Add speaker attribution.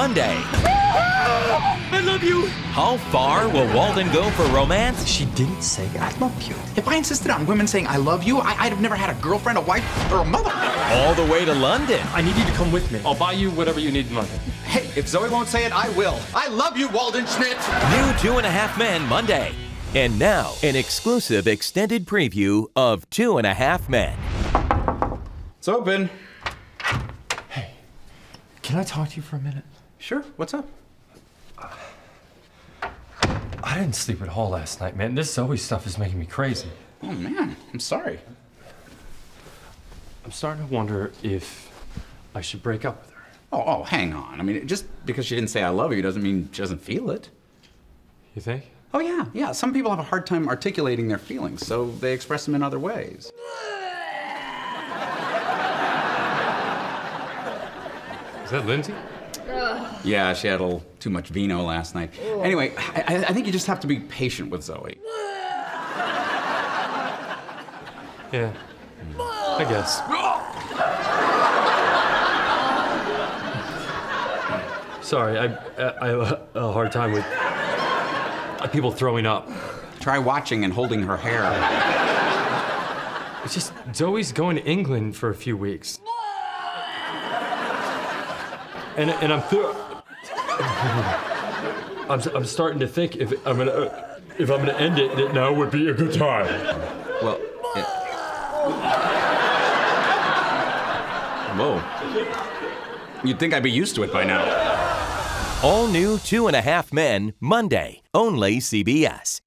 Speaker 1: Monday.
Speaker 2: I love you.
Speaker 1: How far will Walden go for romance?
Speaker 2: She didn't say I love you.
Speaker 3: If I insisted on women saying I love you, I, would have never had a girlfriend, a wife, or a mother.
Speaker 1: All the way to London.
Speaker 2: I need you to come with me. I'll buy you whatever you need in London.
Speaker 3: Hey, if Zoe won't say it, I will. I love you, Walden Schmidt.
Speaker 1: New Two and a Half Men Monday. And now, an exclusive extended preview of Two and a Half Men.
Speaker 3: It's open.
Speaker 2: Hey, can I talk to you for a minute?
Speaker 3: Sure. What's up?
Speaker 2: I didn't sleep at all last night, man. This Zoe stuff is making me crazy.
Speaker 3: Oh, man. I'm sorry.
Speaker 2: I'm starting to wonder if I should break up with her.
Speaker 3: Oh, oh, hang on. I mean, just because she didn't say I love you doesn't mean she doesn't feel it.
Speaker 2: You think?
Speaker 3: Oh, yeah, yeah. Some people have a hard time articulating their feelings, so they express them in other ways.
Speaker 2: Is that Lindsay?
Speaker 3: Yeah, she had a little too much vino last night. Anyway, I, I think you just have to be patient with Zoe.
Speaker 2: Yeah, I guess. Sorry, I, I have a hard time with people throwing up.
Speaker 3: Try watching and holding her hair.
Speaker 2: It's just Zoe's going to England for a few weeks. And, and I'm through. I'm, I'm starting to think if I'm gonna if I'm gonna end it, that now would be a good time.
Speaker 3: Well, it... whoa. You'd think I'd be used to it by now.
Speaker 1: All new Two and a Half Men Monday, only CBS.